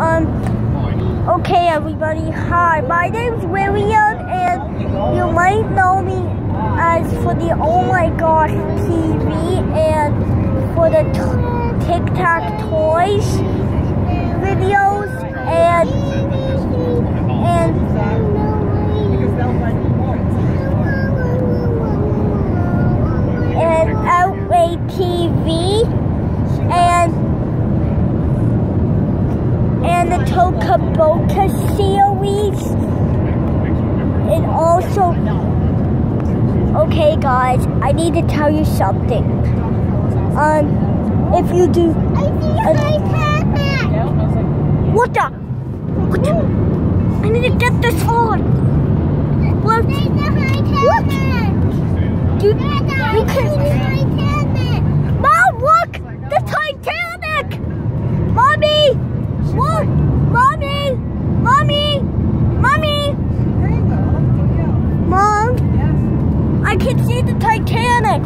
Um, okay, everybody. Hi, my name's William, and you might know me as for the Oh My Gosh TV and for the Tic Tac Toys videos and and and TV and and the Toca Boca series and also okay guys I need to tell you something. Um if you do what the? What the? I need to get this on. What? What you, you can Mommy! Mommy! Mommy! Mom! Yes. I can see the Titanic!